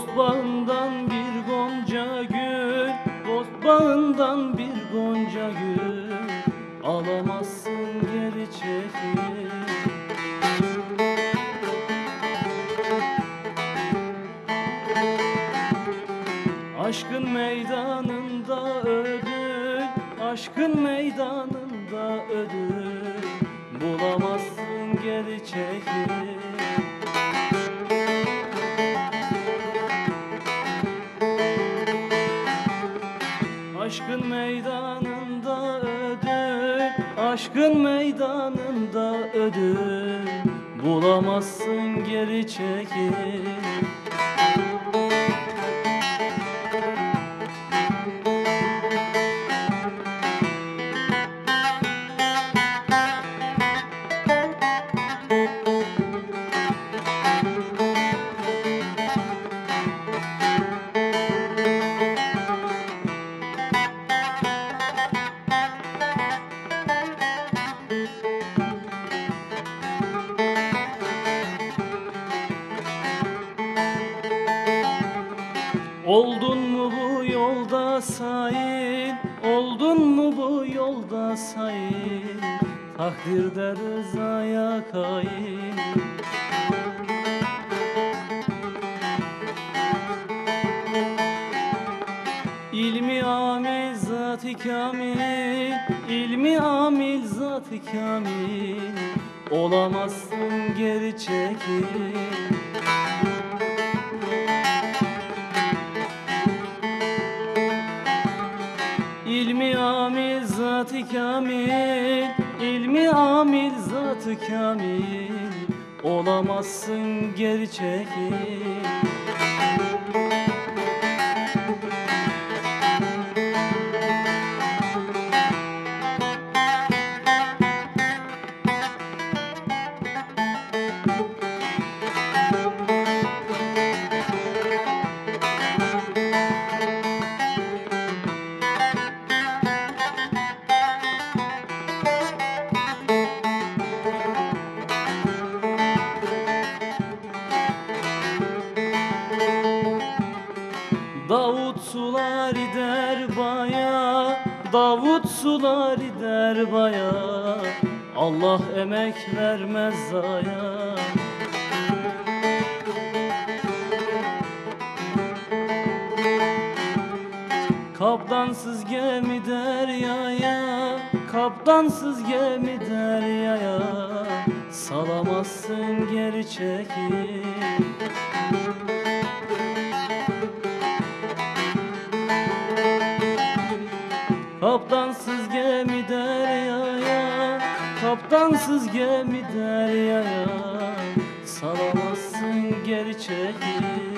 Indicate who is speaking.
Speaker 1: Dost bağından bir gonca gül Dost bağından bir gonca gül. Alamazsın geri çekil. Aşkın meydanında ödül Aşkın meydanında ödül. Bulamazsın geri çekil. Aşkın meydanında ödül Bulamazsın geri çekip Oldun mu bu yolda sayın Oldun mu bu yolda sayın Takdirde rızaya kayın İlmi amil zat-ı kamil İlmi amil zat-ı kamil. Olamazsın geri çekil İlmi amil zat-ı kamil İlmi amil zat-ı kamil. Olamazsın geri Davut sular der baya Davut sular der baya Allah emek vermez zaya. Kaptansız gemi deryaya Kaptansız gemi deryaya Salamazsın geri çekil gemi deryaya Kaptansız gemi deryaya. Salamazsın geri çekil